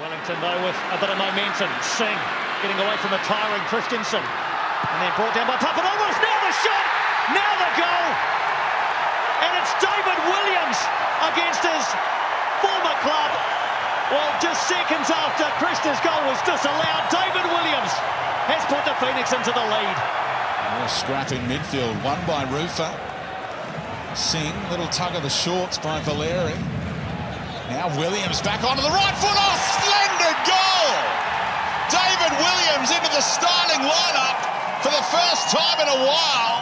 Wellington, though, with a bit of momentum. Singh getting away from the tiring Christensen. And then brought down by Papadopoulos. Now the shot! Now the goal! And it's David Williams against his former club. Well, just seconds after Christner's goal was disallowed, David Williams has put the Phoenix into the lead. More scrap in midfield, won by Rufer. Singh, little tug of the shorts by Valeri. Now Williams back onto the right foot. Oh, splendid goal! David Williams into the starting lineup for the first time in a while.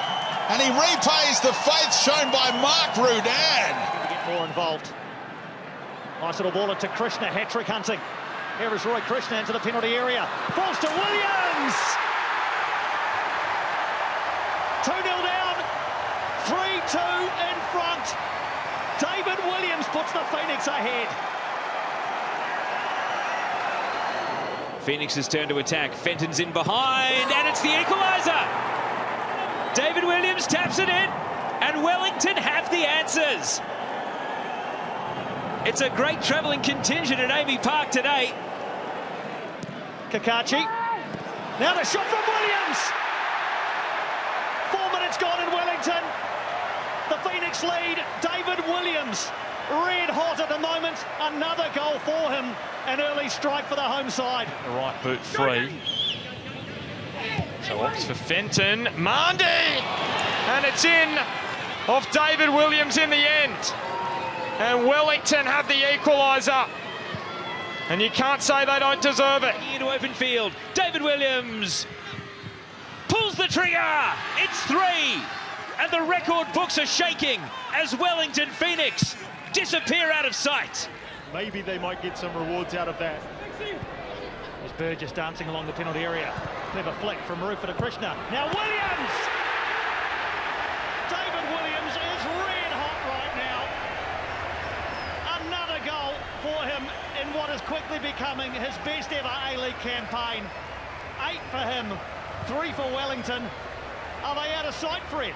And he repays the faith shown by Mark Rudan. Get more involved. Nice little ball to Krishna, hat-trick hunting. Here is Roy Krishna into the penalty area. Falls to Williams! 2-0 down, 3-2 in front. David Williams puts the Phoenix ahead. Phoenix's turn to attack. Fenton's in behind, and it's the equaliser. David Williams taps it in, and Wellington have the answers. It's a great travelling contingent at AAMI Park today. Cacace. Now the shot from Williams. Four minutes gone in Wellington. Phoenix lead. David Williams red hot at the moment. Another goal for him. An early strike for the home side. The right boot free. So opts for Fenton. Mandi! And it's in off David Williams in the end. And Wellington have the equaliser. And you can't say they don't deserve it. Into open field. David Williams pulls the trigger. It's three. And the record books are shaking as Wellington Phoenix disappear out of sight. Maybe they might get some rewards out of that. There's Burgess dancing along the penalty area. Clever flick from Rufer to Krishna. Now Williams! David Williams is red hot right now. Another goal for him in what is quickly becoming his best ever A-League campaign. Eight for him, three for Wellington. Are they out of sight, Fred?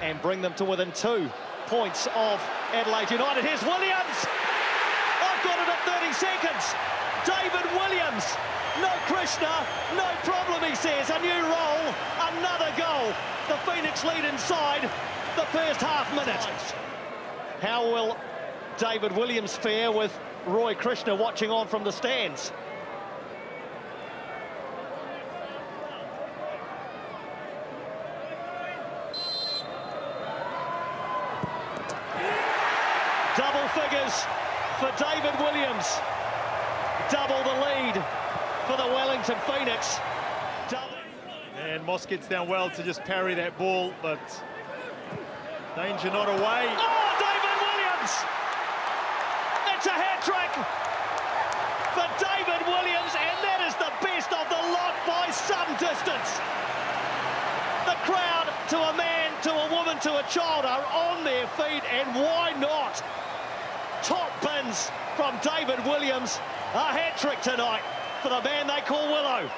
And bring them to within two points of Adelaide United. Here's Williams! I've got it at 30 seconds. David Williams. No Krishna, no problem, he says. A new roll, another goal. The Phoenix lead inside the first half minute. How will David Williams fare with Roy Krishna watching on from the stands? Double figures for David Williams. Double the lead for the Wellington Phoenix. Double. And Moss gets down well to just parry that ball, but danger not away. Oh, David Williams! It's a hat trick for David Williams, and that is the best of the lot by some distance. The crowd, to a man, to a woman, to a child, are on their feet, and why not? Top pins from David Williams. A hat trick tonight for the man they call Willow.